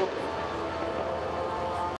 Exacto.